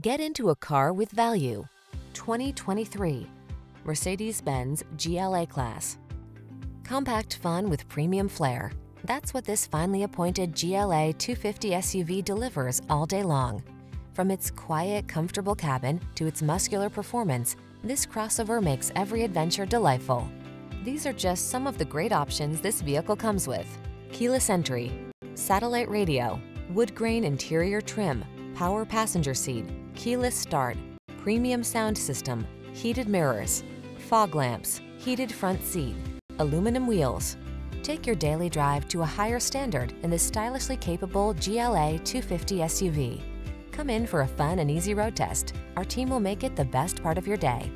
Get into a car with value. 2023 Mercedes-Benz GLA Class. Compact fun with premium flair. That's what this finely appointed GLA 250 SUV delivers all day long. From its quiet, comfortable cabin to its muscular performance, this crossover makes every adventure delightful. These are just some of the great options this vehicle comes with. Keyless entry, satellite radio, wood grain interior trim, power passenger seat, keyless start, premium sound system, heated mirrors, fog lamps, heated front seat, aluminum wheels. Take your daily drive to a higher standard in this stylishly capable GLA 250 SUV. Come in for a fun and easy road test. Our team will make it the best part of your day.